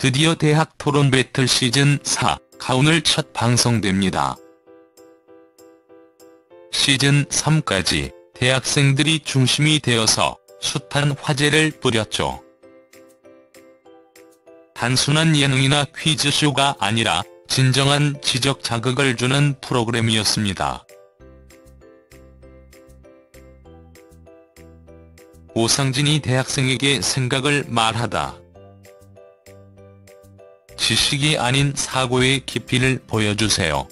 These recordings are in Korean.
드디어 대학 토론 배틀 시즌 4 가 오늘 첫 방송됩니다. 시즌 3까지 대학생들이 중심이 되어서 숱한 화제를 뿌렸죠. 단순한 예능이나 퀴즈쇼가 아니라 진정한 지적 자극을 주는 프로그램이었습니다. 오상진이 대학생에게 생각을 말하다. 지식이 아닌 사고의 깊이를 보여주세요.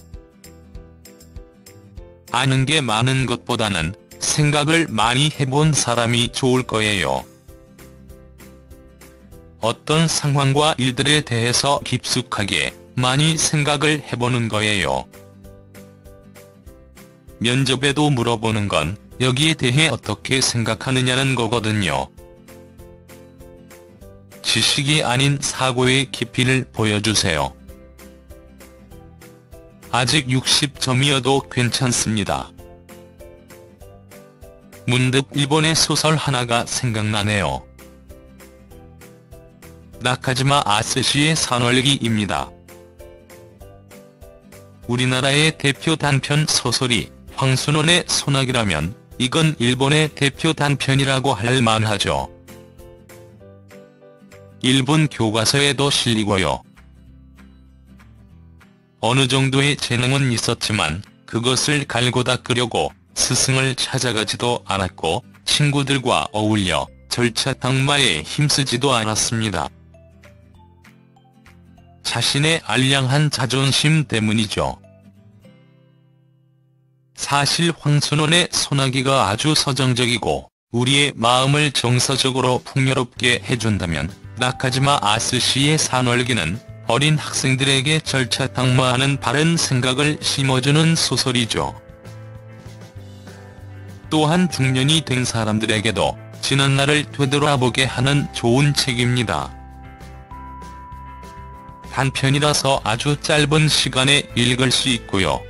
아는 게 많은 것보다는 생각을 많이 해본 사람이 좋을 거예요. 어떤 상황과 일들에 대해서 깊숙하게 많이 생각을 해보는 거예요. 면접에도 물어보는 건 여기에 대해 어떻게 생각하느냐는 거거든요. 지식이 아닌 사고의 깊이를 보여주세요. 아직 60점이어도 괜찮습니다. 문득 일본의 소설 하나가 생각나네요. 나카지마 아스시의 산월기입니다. 우리나라의 대표 단편 소설이 황순원의 소나기라면 이건 일본의 대표 단편이라고 할 만하죠. 일본 교과서에도 실리고요. 어느 정도의 재능은 있었지만 그것을 갈고 닦으려고 스승을 찾아가지도 않았고 친구들과 어울려 절차당마에 힘쓰지도 않았습니다. 자신의 알량한 자존심 때문이죠. 사실 황순원의 소나기가 아주 서정적이고 우리의 마음을 정서적으로 풍요롭게 해준다면 나카지마 아스시의 산월기는 어린 학생들에게 절차 당마하는 바른 생각을 심어주는 소설이죠. 또한 중년이 된 사람들에게도 지난 날을 되돌아보게 하는 좋은 책입니다. 단편이라서 아주 짧은 시간에 읽을 수 있고요.